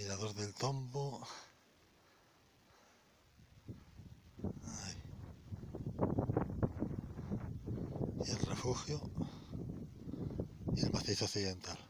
Mirador del Tombo. Y el refugio y el macizo occidental.